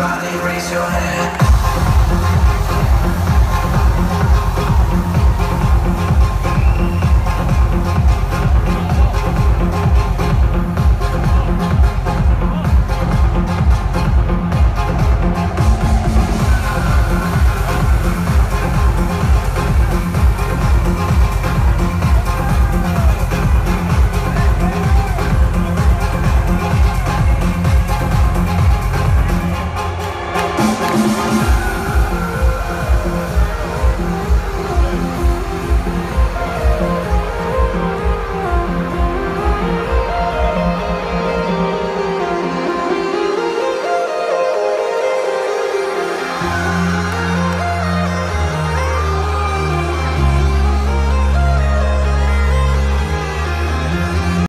Everybody raise your hand